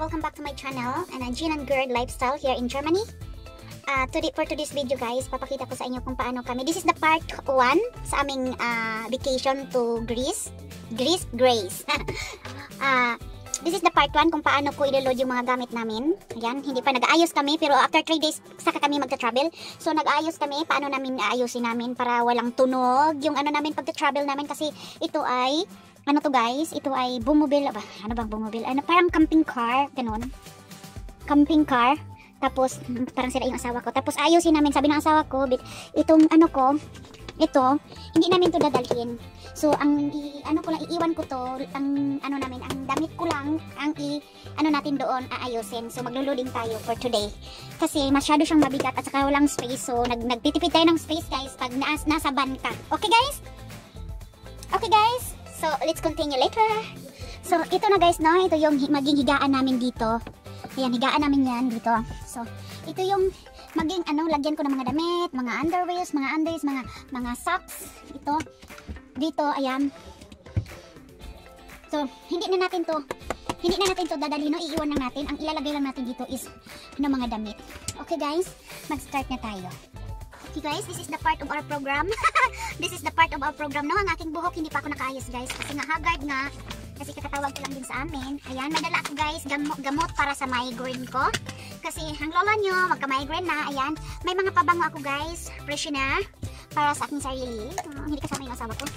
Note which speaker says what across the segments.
Speaker 1: welcome back to my channel and I'm Jean and Gerd Lifestyle here in Germany. Uh, today, for today's video guys, papakita ko sa inyo kung paano kami. This is the part 1 sa aming uh, vacation to Greece. Greece, Grace. uh, this is the part 1 kung paano ko i-load yung mga gamit namin. Ayan, hindi pa nag-aayos kami pero after 3 days saka kami magta-travel. So nag-aayos kami, paano namin aayusin namin para walang tunog yung ano namin pagta-travel namin kasi ito ay ano to guys, ito ay bumobile, ba, ano bang bumobile? Ano, parang camping car, ganun. Camping car. Tapos, parang sila yung asawa ko. Tapos, ayusin namin, sabi ng asawa ko, bit, itong ano ko, ito, hindi namin to dadalhin. So, ang, i, ano ko lang, iiwan ko to, ang, ano namin, ang damit ko lang, ang i, ano natin doon, aayusin. So, maglo-loading tayo for today. Kasi, masyado siyang mabigat at saka walang space. So, nag, nagtitipid tayo ng space, guys, pag naas, nasa van ka. Okay, guys? Okay, guys? So, let's continue later. So, ito na guys, no? Ito yung maging higaan namin dito. Ayan, higaan namin yan dito. So, ito yung maging, ano, lagyan ko ng mga damit, mga underwears, mga undies, mga, mga socks. Ito. Dito, ayan. So, hindi na natin to, hindi na natin to dadalhin, no? Iiwan lang natin. Ang ilalagay lang natin dito is, ano, mga damit. Okay guys, mag-start na tayo. Okay guys, this is the part of our program. this is the part of our program. No, ang aking buhok hindi pa ako nakaayos guys. Kasi nga haggard nga. Kasi kakatawag ko lang din sa amin. Ayan, may dala ako guys, gamot, gamot para sa migraine ko. Kasi ang lola nyo, magka-migraine na. Ayan, may mga pabango ako guys. Fresh na. Para sa aking sarili. Uh, hindi kasama yung asawa ko.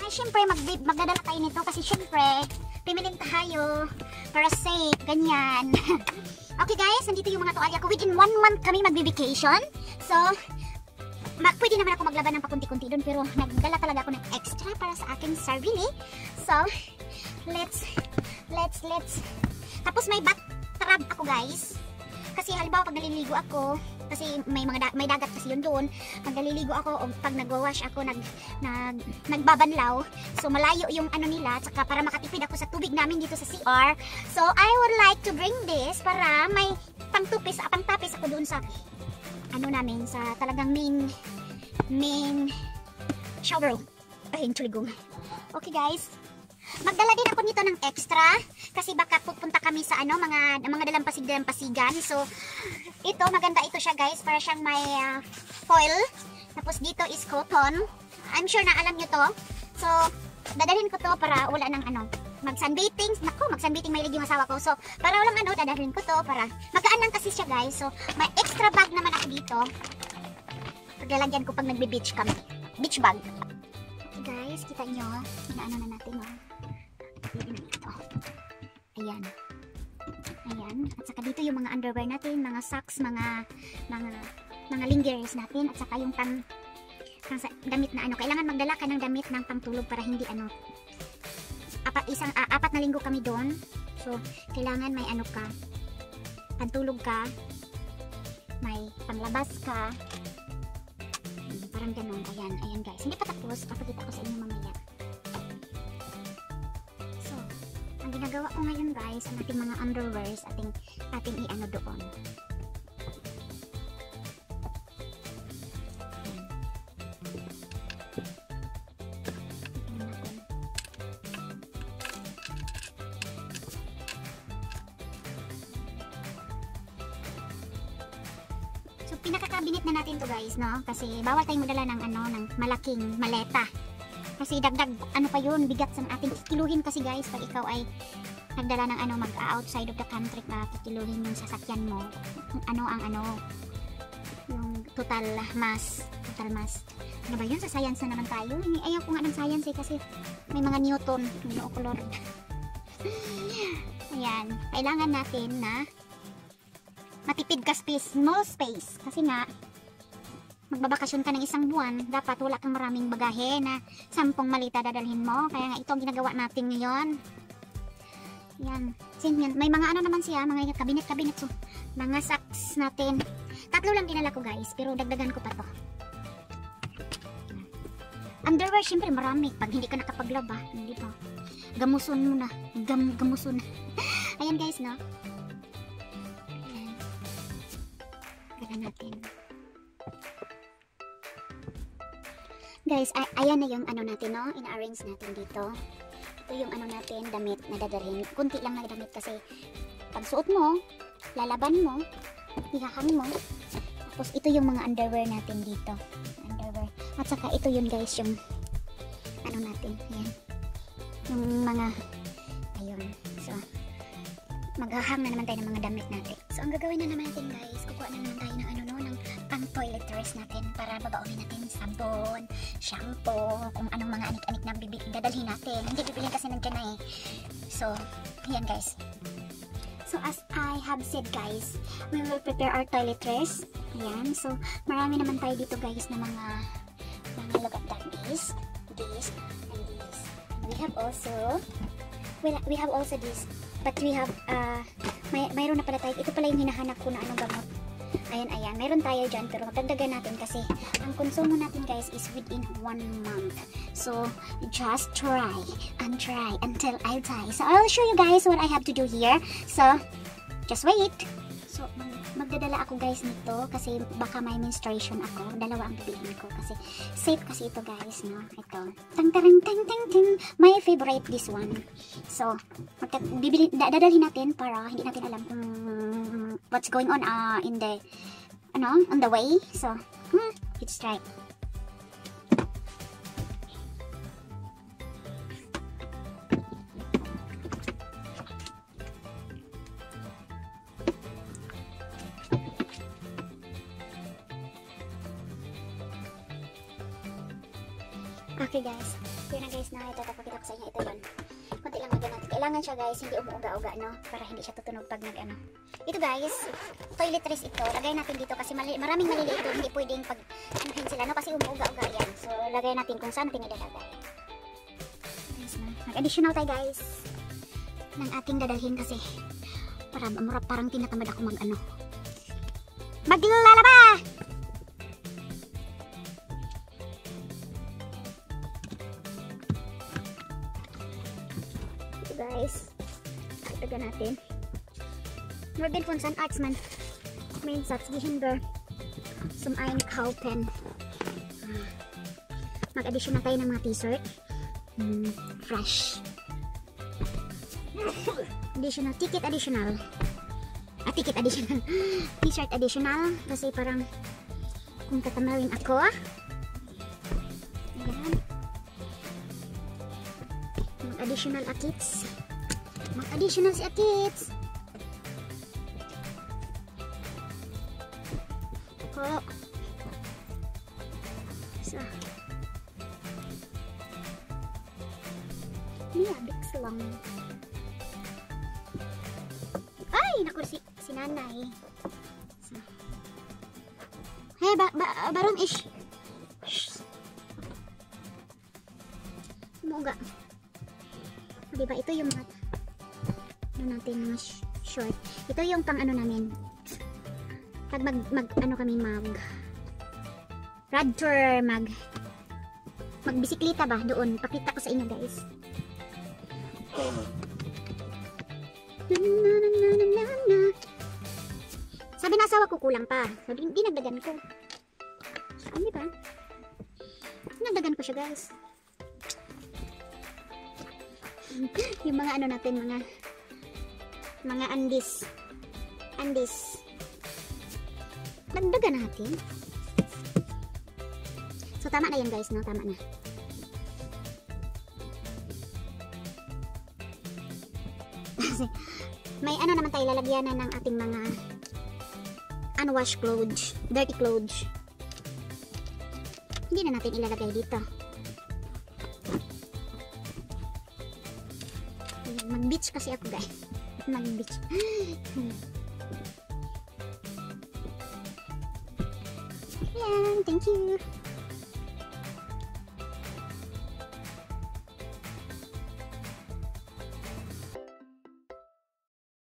Speaker 1: Ay, syempre, mag magdadala tayo nito. Kasi syempre, pimilin tayo. Para safe, ganyan. okay guys, nandito yung mga tuwalya ko. Within one month kami magbe-vacation. So, ma pwede naman ako maglaban ng pakunti-kunti doon pero nagdala talaga ako ng extra para sa aking sarili. So, let's, let's, let's. Tapos may bathtub ako guys. Kasi halimbawa pag naliligo ako, kasi may mga da may dagat kasi yun doon. Pag naliligo ako o pag nagwawash ako, nag, nag, nagbabanlaw. So malayo yung ano nila, tsaka para makatipid ako sa tubig namin dito sa CR. So I would like to bring this para may pangtupis, pangtapis ako doon sa ano namin sa talagang main main shower room. Ay, tuligong. Okay guys. Magdala din ako nito ng extra kasi baka pupunta kami sa ano mga mga dalampasig-dalampasigan. So ito maganda ito siya guys para siyang may uh, foil. Tapos dito is cotton. I'm sure na alam niyo to. So dadalhin ko to para wala nang ano mag-sunbathing. Naku, mag-sunbathing may yung asawa ko. So, para walang ano, dadalhin ko to para magaan lang kasi siya guys. So, may extra bag naman ako dito. Paglalagyan ko pag nagbe-beach kami. Beach bag. Guys, kita nyo. Inaano na natin oh. Ito. Ayan. Ayan. At saka dito yung mga underwear natin, mga socks, mga mga mga lingers natin at saka yung pang pang damit na ano. Kailangan magdala ka ng damit ng pangtulog para hindi ano isang uh, apat na linggo kami doon. So, kailangan may ano ka, pantulog ka, may panglabas ka. Parang ganun. Ayan, ayan guys. Hindi pa tapos. Papakita ko sa inyo mamaya. So, ang ginagawa ko ngayon guys, ang ating mga underwears, ating, ating i-ano doon. Pinaka-cabinet na natin to guys, no? Kasi bawal tayong magdala ng ano, ng malaking maleta. Kasi dagdag, ano pa yun, bigat sa ating kikiluhin kasi guys, pag ikaw ay nagdala ng ano, mag-outside of the country na kikiluhin yung sasakyan mo. Ano ang ano, yung total mass, total mass. Ano ba yun? Sa science na naman tayo. Ayaw ko nga ng science eh, kasi may mga Newton, may okulor. Ayan, kailangan natin na matipid ka space, small space. Kasi nga, magbabakasyon ka ng isang buwan, dapat wala kang maraming bagahe na sampung malita dadalhin mo. Kaya nga ito ang ginagawa natin ngayon. Yan. May mga ano naman siya, mga kabinet-kabinet. So, mga socks natin. Tatlo lang dinala ko guys, pero dagdagan ko pa to. Underwear, syempre marami. Pag hindi ka nakapaglaba, hindi pa. Gamuson mo na. Gam, gamuson. Ayan guys, no? Tingnan natin. Guys, ay ayan na yung ano natin, no? Ina-arrange natin dito. Ito yung ano natin, damit na dadalhin. Kunti lang na damit kasi pagsuot mo, lalaban mo, ihahang mo. Tapos ito yung mga underwear natin dito. Underwear. At saka ito yun guys, yung ano natin. Ayan. Yung mga maghahang na naman tayo ng mga damit natin. So, ang gagawin na naman natin guys, kukuha na naman tayo ng ano no, ng pang toiletries natin para babaonin natin sabon, shampoo, kung anong mga anik-anik na bibig dadalhin natin. Hindi bibilin kasi nandiyan na eh. So, yan guys. So, as I have said guys, we will prepare our toiletries. Ayan. So, marami naman tayo dito guys na mga mga look at. This, this, and this. We have also, we have also this. But we have, uh, may, mayroon na pala tayo. Ito pala yung hinahanap ko na anong gamot. Ayan, ayan. Meron tayo dyan, pero magdagdagan natin kasi ang konsumo natin guys is within one month. So, just try and try until I die. So, I'll show you guys what I have to do here. So, just wait. Magdadala ako guys nito kasi baka may menstruation ako. Dalawa ang bibilhin ko kasi safe kasi ito guys, no? Ito. Tang tarang tang tang tang. My favorite this one. So, magta- bibili da- dadalhin natin para hindi natin alam kung what's going on uh, in the ano, on the way. So, hmm, let's try. Okay guys, ito na guys na ito papakita ko sa inyo ito yun. Kunti lang lagyan. Kailangan siya guys, hindi umuuga-uga no, para hindi siya tutunog pag nag ano. Ito guys, toiletries ito. Lagay natin dito kasi mali maraming maliliit ito, hindi pwedeng pag anuhin sila no kasi umuuga-uga yan. So lagay natin kung saan natin ilalagay. Guys, na. Mag-additional tayo guys ng ating dadalhin kasi para mura parang tinatamad ako mag ano. Maglalaba! Natin. Morgan von San Artsman. Main Sats Gihinder. Kaufen. Ah. Mag-addition na tayo ng mga t-shirt. Mm, fresh. Additional. Ticket additional. Ah, ticket additional. t-shirt additional. Kasi parang kung tatamawin ako. Ayan. Mag-additional akits. Mag-additional si akits. Po. So. Niyabik lang. Ay, naku si, si nanay. So. Hey, ba, ba, baron ish. Shh. Muga. O, diba, ito yung mga ano natin, mga sh- short. Ito yung pang ano namin. Pag mag, mag ano kami mag rad tour, mag magbisikleta ba doon. Pakita ko sa inyo guys. Sabi na asawa ko kulang pa. Sabi, hindi nagdagan ko. Ano ba? Nagdagan ko siya guys. yung mga ano natin, mga mga andis. Andis. Dagdagan natin. So, tama na yan guys, no? Tama na. May ano naman tayo lalagyan na ng ating mga unwashed clothes, dirty clothes. Hindi na natin ilalagay dito. Mag-beach kasi ako guys. Mag-beach. Yan, thank you.